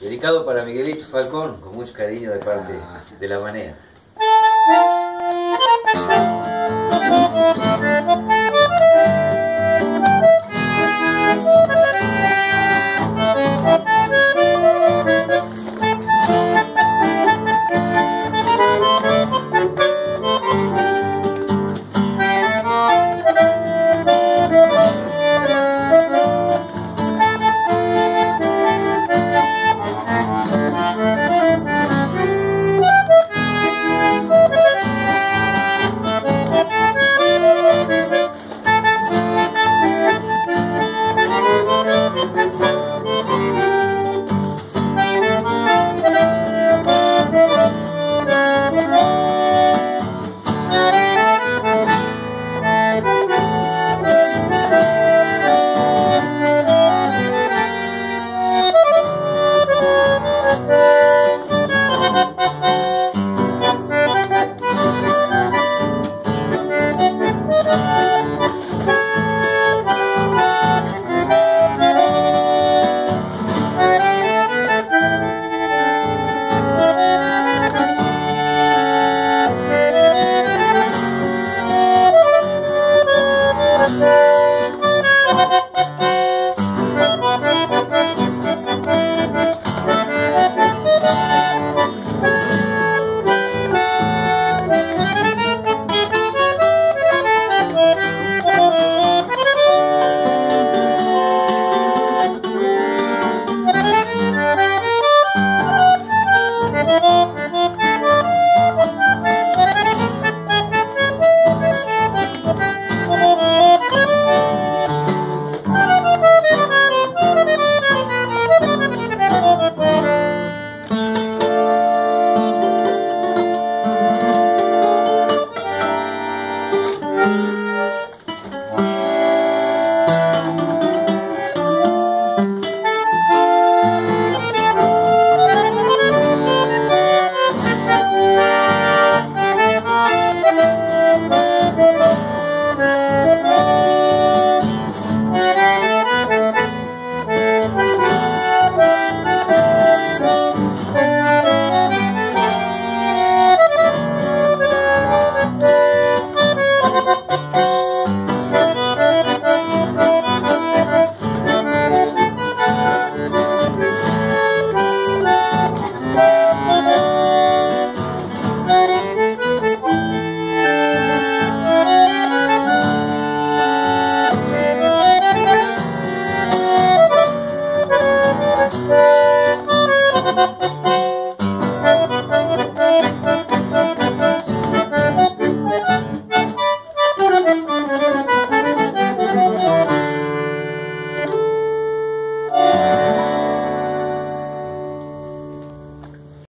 Dedicado para Miguelito Falcón, con mucho cariño de parte de la manera.